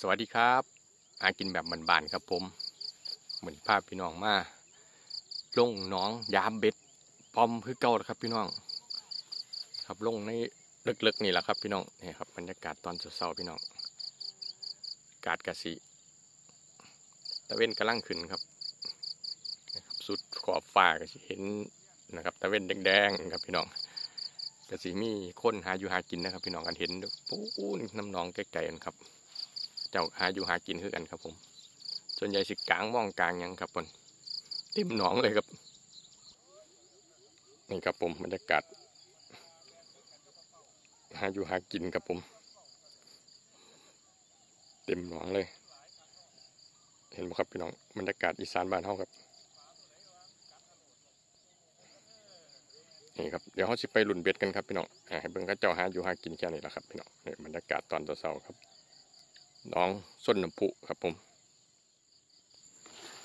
สวัสดีครับอากินแบบบานๆครับผม เหมือนภาพพี่น้องมาลงน้องยามเบ็ดพร้อมคือเก่าแล้วครับพี่น้อง ครับลงในลึกๆนี่แหละครับพี่น้องนี่ครับบรรยากาศตอนเช้าๆพี่น้องกาศกะสีตะเว้นกำลังขึ้นครับสุดขอบฟ้าก็สิเห็นนะครับตะเว้นแดงๆครับพี่น้องกะสีมีคนหาอยู่หากินนะครับ พี่น้องกันเห็นปูนน้ำนองไกลๆกันครับ จ้าหาอยู่หากินคือกันครับผม ส่วนใหญ่สิกลางมองกลางยังครับผมเต็มหนองเลยครับนี่ครับผมบรรยากาศหาอยู่หากินครับผม เต็มหนองเลย เห็นไหมครับพี่น้องบรรยากาศอีสานบ้านเฮาครับนี่ครับเดี๋ยวเขาสิไปหลุนเบ็ดกันครับพี่น้องให้เบิ่งเขาเจ้าหาอยู่หากินแค่นี้แหละครับพี่น้องนี่บรรยากาศตอนเช้าครับ น้องส้นน้ำพุครับผม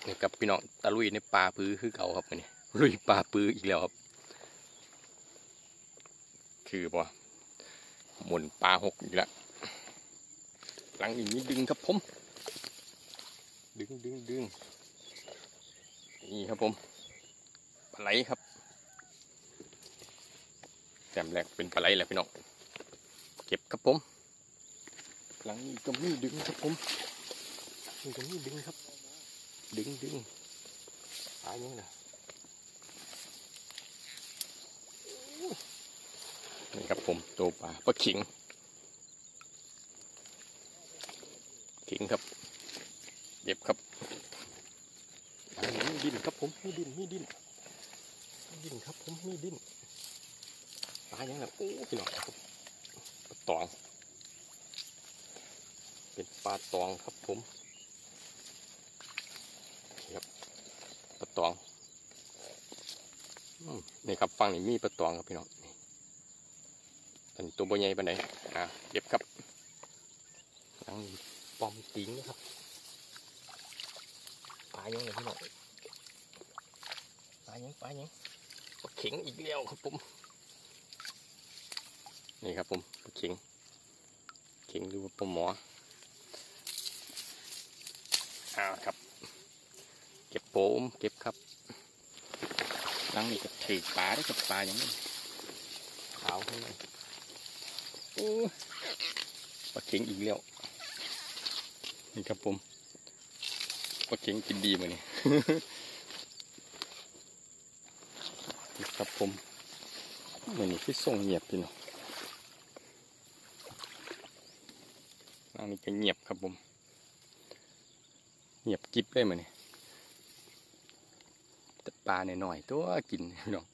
นี่กับพี่น้องตะลุยในป่าปื้อคือเก่าครับนี่ลุยป่าปื้ออีกแล้วครับ คือบ่หมุนปลาหกอีกแล้วหลังอีกนิดดึงครับผม ดึงดึงดึงนี่ครับผมปลาไหลครับแต้มแรกเป็นปลาไหลแหละพี่น้องเก็บครับผม หลังนี้ก็มีดึงครับผมนี่ก็มีดึงครับ ดึงดึงปลาอย่างนี้นะนี่ครับผมตัวปลาปลาขิงขิงครับเย็บครับมีดินครับผมมีดินมีดินมีดินครับผมมีดินปลาอย่างนั้นโอ้พี่น้องครับปลาตอง ปลาตองครับผมครับปลาตองอนี่ครับฟังนี่มีปลาตองครับพี่น้องนี่อันนี้ตัวใบใหญ่ปานไหนอ่าเก็บครับหลังนี้ปอมติงนะครับปลายังไงพี่น้องปลายังปลายังปลาเข็งอีกแล้วครับผมนี่ครับผมปลาเข็งเข็งหรือว่าปลาหมอ อ่าครับ เก็บโปมเก็บครับลังนี้ก็ถือปลาได้กับปลาอย่างนี้ขาวข้างในโอ้ปลาเข็งอีกแล้วนี่ครับผมปลาเข็งกินดีมาเนี่ยนี่ครับผมมันนี่คือส่งเงียบพี่น้องหลังนี้ก็เงียบครับผม เงียบกิบเลยมันนี่แต่ปลาหน่อยๆตัวกินน้อง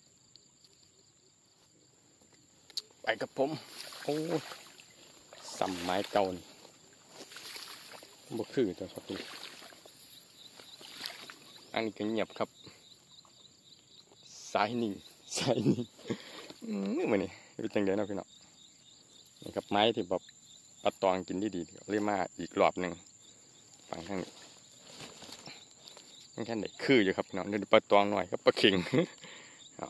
ไปกับผม โอ้สัมไม้เก่าบ่คือตัวครับนี่อันนี้ก็เงียบครับสายนิ่งสายนิ่งอืมมันนี่เป็นจังไดเนาะพี่น้องนี่ครับไม้ที่แบบปลาตองกินดีๆเรียกมาอีกรอบหนึ่งฝั่งทางนี้ ยังแค่ไหนคืออยู่ครับพี่น้องเดี๋ยวปลาตองหน่อยครับปลาเข็ง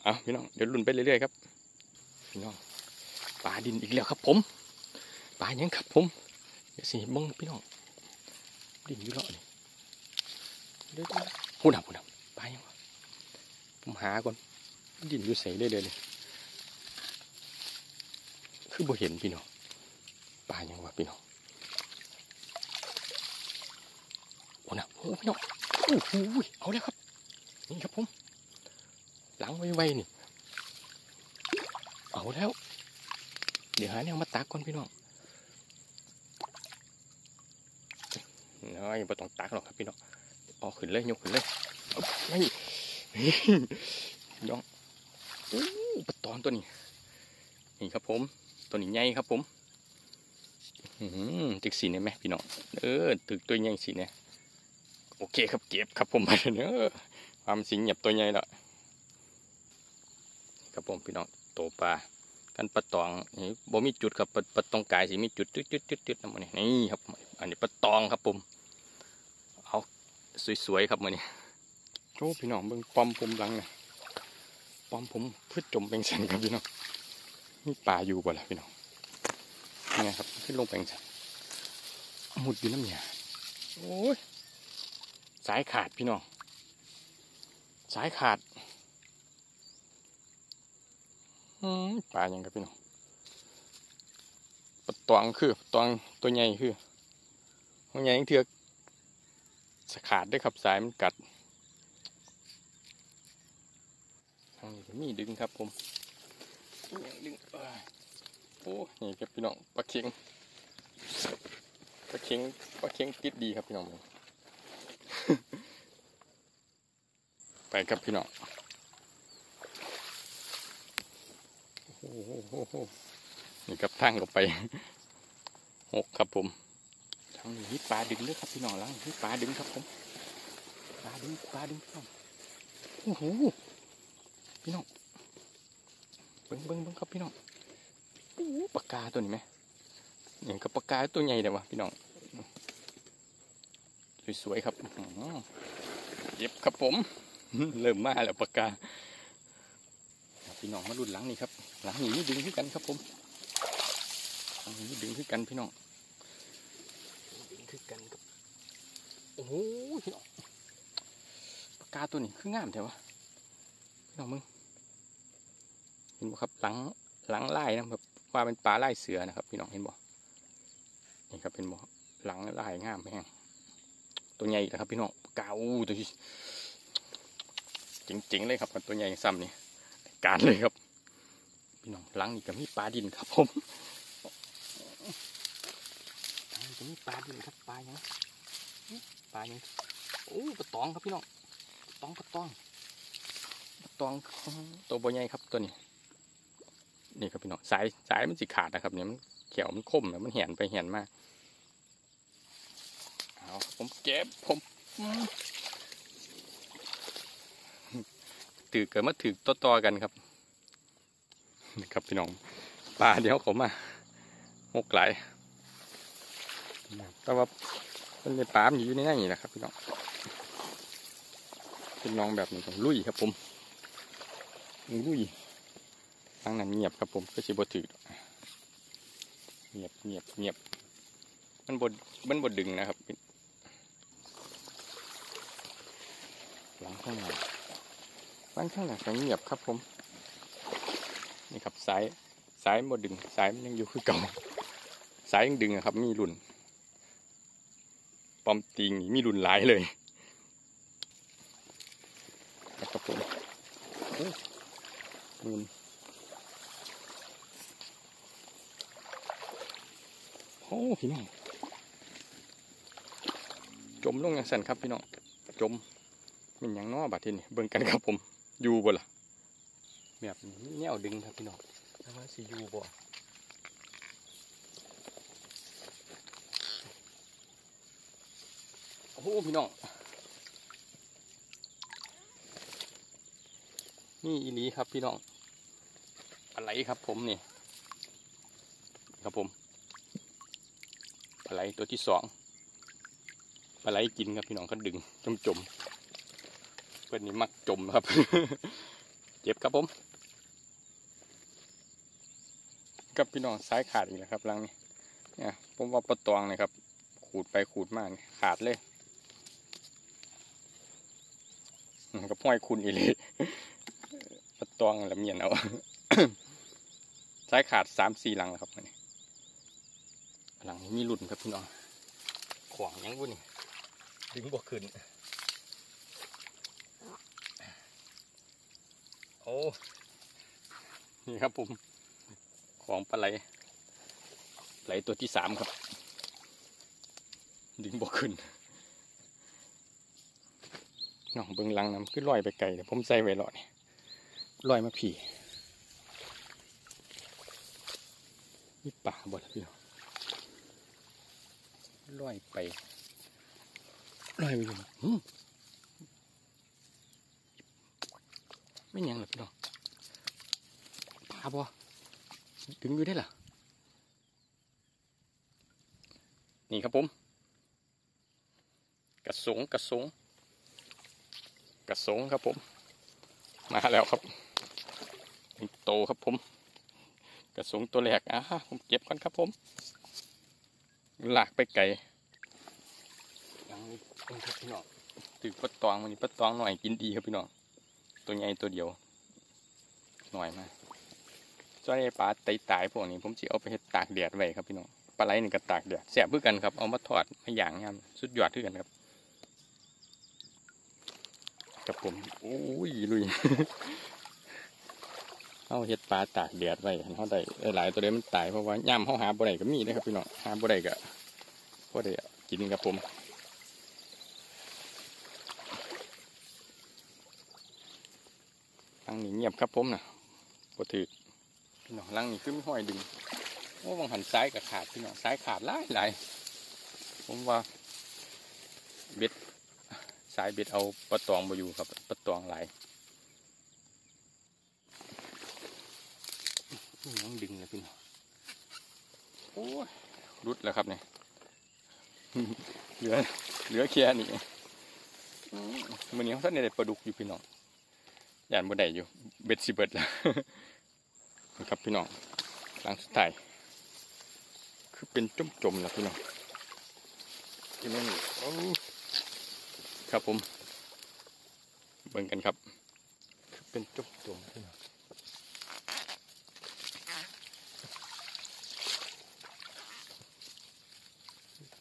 เอาพี่น้องเดี๋ยวลุ้นไปเรื่อยๆครับพี่น้องปลาดินอีกแล้วครับ ผมปลายังครับผมเดี๋ยวสิมึงพี่น้องดินอยู่เลาะนี่เดี๋ยวพูดหนะพูดหนะปลายังผมหาก่อนดินอยู่ใส่เรื่อยๆเลยคือบ่เห็นพี่น้องปลายังวะพี่น้องโอ้นะโอ้พี่น้อง โอ้โหเอาแล้วครับ นี่ครับผม หลังไวๆนี่ เอาแล้ว เดี๋ยวหาแนวมาตักก่อนพี่น้องน้อยไม่ต้องตักหรอกครับพี่น้องเอาขึ้นเลยยกขึ้นเลยไม่น้องโอ้ปลาตอนตัวนี้ นี่ครับผม ตัวนี้ใหญ่ครับผมอืมตึกสีเนี่ยไหมพี่น้อง เออตึกตัวใหญ่สีเนี่ย โอเคครับเก็บครับผมไปเนอะความสิงเงียบตัวใหญ่ล้วครับผมพี่น้องโตปลากันปลาตองนี่บ่มีจุดครับปลาตองกายสิมีจุดจุดจุดจุดจุดนะมันนี่นี่ครับ อันนี้ปลาตองครับผมเอาสวยๆครับมันนี่โอ้พี่น้องเบิ่งปอมผมหลังนะปอมผมเพื่อจมเป็นสันครับพี่น้องมีปลาอยู่บ่ล่ะพี่น้องนี่ไงครับขึ้นลงเป็นสันหมุดอยู่น้ำเนี่ยโอ้ย สายขาดพี่น้อง สายขาดปลายังกับพี่น้องปตองคือปตองตัวใหญ่คือตัวใหญ่เถือกสขาดด้วยครับสายมันกัดทางนี้มีดึงครับผมมีอย่างดึงเอ้ยโอ้นี่ครับพี่น้องปลาเค็งปลาเค็งปลาเค็งติดดีครับพี่น้อง ไปครับพี่น้องโอ้โหโอ้โหนี่ครับทางก็ไปหกครับผมทางนี้ปลาดึงเลยครับพี่น้องหลังนี่ปลาดึงครับผมปลาดึงปลาดึงพี่น้องโอ้โหพี่น้องเบิ้งเบิ้งเบิ้งครับพี่น้องโอ้โหปากกาตัวนี้ไหมอย่างกับปากกาตัวใหญ่เลยวะพี่น้อง สวยๆครับเย็บครับผม เริ่มมาแล้วปากกาพี่น้องมาดุนหลังนี่ครับ หลังนี้ดึงขึ้นกันครับผมหลังนี้ดึงขึ้นกันพี่น้องดึงขึ้นกันครับโอ้โหพี่น้องปากกาตัวนี้คืองามแท้วะพี่น้องมึงเห็นบ่ครับหลังหลังลายนะครับว่าเป็นปลาไลายเสือนะครับ พี่น้องเห็นบ่นี่ครับเป็นบ่หลังลายงามแห้ง ตัวใหญ่นะครับ พี่น้องปากกาตัวนี้จริงๆเลยครับตัวใหญ่ซ้ำนี่การเลยครับ พี่น้องหลังนี่ก็มีปลาดินครับผมหลังนี่ก็มีปลาดินครับปลายังปลายังโอ้ปลาตองครับพี่น้องปลาตองปลาตองปลาตองตัวบ่ใหญ่ครับตัวนี้นี่ครับพี่น้องสายสายมันสิขาดนะครับเนี่ยมันเขียวมันคมแล้วมันเหียนไปเหียนมา ผมเก็บผมถือเกิดมาถือต่อๆกันครับนี่ครับพี่น้องปลาเดี๋ยวเขามาหกไหลแต่ว่ามันในปลามอยู่ในนี่นะครับพี่น้องเป็นน้องแบบนี้ลุยครับผมลุยทางนั้นเงียบครับผมก็ชิบถือเงียบเงียบเงียบมันบดมันบดดึงนะครับ หลังข้างในบ้านข้างหลังก็เงียบครับผม นี่ครับสายสายบดดึงสายมันยังอยู่คือเก่าสายยังดึงอะครับ มีรุ่นปอมติงมีรุ่นหลายเลยนะครับผมรุ่นโอ้พี่น้องจมลงอย่างสั่นครับพี่น้องจม เป็นยังน้อบัดที่นี่เบิ่งกันครับผมอยู่บ่ล่ะแบบนี้แนวดึงครับพี่น้องแล้วว่าสิอยู่บ่โอ้พี่น้องนี่อีหลีครับพี่น้องอะไรครับผมนี่ครับผมปลาไหลตัวที่สองปลาไหลกินครับพี่น้องก็ดึงจมจมๆ เพื่อนนี่มักจมครับ เจ็บครับผม กับพี่น้องซ้ายขาดอีกแล้วครับรังนี้เนี่ยผมว่าปลาตองนะครับ ขูดไปขูดมานี่ขาดเลยก็พ่อยคุณอีเลยปลาตองละเมียนเอาซ้ายขาดสามสี่ลังแล้วครับนนี้หลังนี้มีหลุดครับพี่น้องขวางยังบุ่นดึงบวกขึ้น อ้นี่ครับผม ของปลาไหลไหลตัวที่สามครับ ดึงบกขึ้นน้องเบิงลังน้ำขึ้นลอยไปไกลเดี๋ยวผมใส่ไว้รอดลอยมาผีนี่ป่าบดพี่น้องลอยไปลอยไปอยู่หืม ไม่ยังหรอกพี่น้องปลาบ่ถึงอยู่ได้ล่ะนี่ครับผม กระสงกระสงกระสงครับผม มาแล้วครับเป็นโตครับผม กระสงตัวแรกอะผมเก็บกันครับผมลากไปไกลนี่เองครับพี่น้องถือปลาตองมันนี่ปลาตองหน่อยกินดีครับพี่น้อง ตัวใหญ่ตัวเดียว หน่อยมากส่วนไอ้ปลาไตตายพวกนี้ผมจะเอาไปเฮ็ดตากแดดไว้ครับพี่น้องปลาไหลนี่ก็ตากแดดแสบเพื่อกันครับเอามาทอดมาย่างยำสุดยอดเพื่อกันครับกับผมโอ้ยลุยเอาเฮ็ดปลาตากแดดไว้เขาได้หลายตัวเดียวมันตายเพราะว่าย่ำเขาหาบ่ได้ก็มีนะครับพี่น้องหาบ่ได้ก็บ่ได้กินครับผม ลังนี้เงียบครับผมนะบ่ถือพี่น้องลังนี้คือไม่ห้อยดึงโอ้บางหันซ้ายกับขาดพี่น้องซ้ายขาดหลายหลายผมว่าเบ็ดสายเบ็ดเอาปลาตองมาอยู่ครับปลาตองหลายนี่น้องดึงเลยพี่น้องโอ้ยรุดแล้วครับเนี่ยเหลือเหลือแค่นี้อืมมันนี้เขาท่านได้ปลาดุกอยู่พี่น้อง ยานบ่ได้อยู่ เบ็ดสิเบิดแล้วนี่ครับพี่น้องหลังสุดท้ายคือเป็นจมจมแล้วพี่น้องที่มันโอ้ครับผม เบิ่งกันครับ คือเป็นจมจมพี่น้อง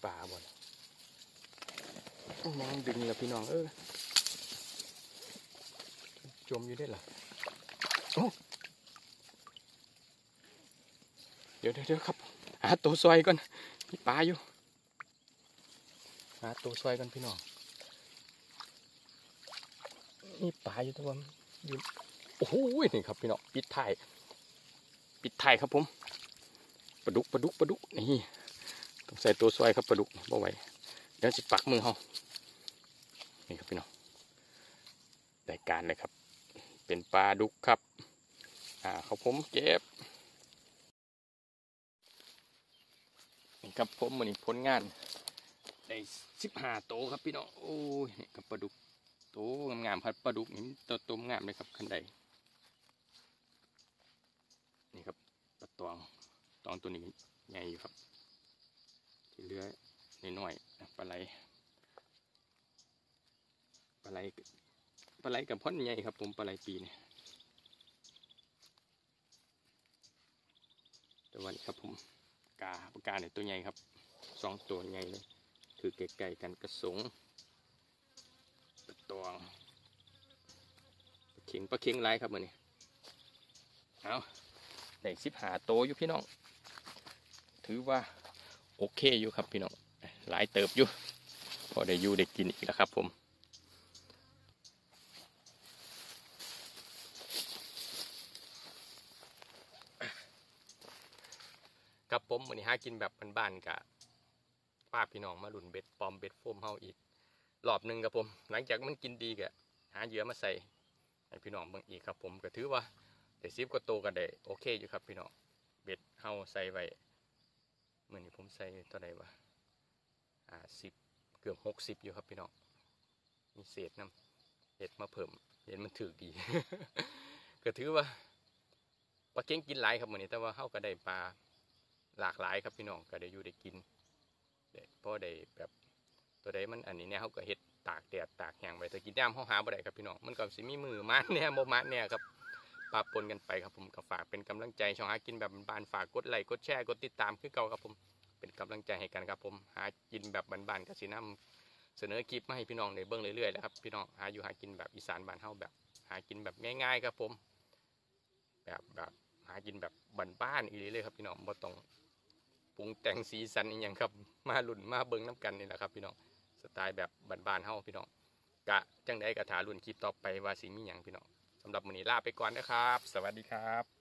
ป่าบ่นน้องดึงแล้วพี่น้องเออ จมอยู่ได้หรอเดี๋ยวเดี๋ยวครับ หาตัวซอยก่อนมีปลาอยู่ หาตัวซอยก่อนพี่น้องนี่ปลาอยู่ตัวมันอยู่โอ้โหนี่ครับพี่น้องปิดท้ายปิดท้ายครับผมปลาดุกปลาดุกปลาดุกนี่ต้องใส่ตัวซอยครับปลาดุกบ่ไหวเดี๋ยวจะปักมือเขานี่ครับพี่น้องได้การเลยครับ เป็นปลาดุกครับ อ่าเขาผมเก็บนี่ครับผมมันนี่ผลงานได้สิบห้าโตครับพี่น้องโอ้ยนี่ครับปลาดุกโตงามๆครับปลาดุกนี่ตัวโตงามเลยครับขันใดนี่ครับปลาตองตองตัวนี้ใหญ่อยู่ครับ ที่เหลือน้อยๆนะปลาไหลปลาไหล ลาไหลกับพ่อนใหญ่ครับผมปลาไหลปีเนี่แต่วันนี้ครับผมกาปลากาเนี่ยตัวใหญ่ครับสองตัวใหญ่เลยถือไก่ๆกันกระสงปลาตวงปลาเข็งปลาเข็งไรครับมือนี้เอาได้สิบหาโตอยู่พี่น้อง ถือว่าโอเคอยู่ครับพี่น้องหลายเติบอยู่พอได้อยู่ได้กินอีกแล้วครับผม กับผมวันนี้หากินแบบบ้านๆกะป้าพี่น้องมาหลุนเบ็ดปอมเบ็ดโฟมเฮาอีกรอบหนึ่งครับผม หลังจากมันกินดีกะหาเหยื่อมาใส่ให้พี่น้องเบิ่งอีกครับผมก็ถือว่าได้ซิบก็โตกันได้โอเคอยู่ครับพี่น้องเบ็ดเฮาใส่ไว้เหมือนี้ผมใส่เท่าใดวะอ่าสิบเกือบหกสิบอยู่ครับพี่น้องมีเศษน้ำเห็ดมาเพิ่มเห็นมันถือดีก็ถือว่าปลาเก่งกินหลายครับมื่อนี้แต่ว่าเฮาก็ได้ปลา หลากหลายครับพี่น้องก็ได้อยู่ได้กินได้พอได้แบบตัวใดมันอันนี้เนี่ยเฮาก็เฮ็ดตากแดดตากแห้งไว้แต่กินย่ามเฮาหาบ่ได้ครับพี่น้องมันก็สิมีมือมันเนี่ยบ่มันเนี่ยครับปะปนกันไปครับผมก็ฝากเป็นกำลังใจช่องหากินแบบบานฝากกดไลค์กดแชร์กดติดตามคือเก่าครับผมเป็นกำลังใจให้กันครับผมหากินแบบบานๆก็สินํเสนอคลิปมาให้พี่น้องได้เบิ่งเรื่อยๆแล้วครับพี่น้องหาอยู่หากินแบบอีสานบ้านเฮาแบบ หากินแบบง่ายๆครับผม แบบแบบหากินแบบบ้านๆอีเลยครับพี่น้องบ่ต้อง ปรุงแต่งสีสันอีกอย่างครับ มาหลุนมาเบิ้งน้กันนี่แหละครับพี่น้องสไตล์แบบบานๆเฮาพี่น้องกะจังได้กระถารุ่นคลิปต่อไปว่าสิมีอย่างพี่น้องสำหรับมื้อนี้ลาไปก่อนนะครับ สวัสดีครับ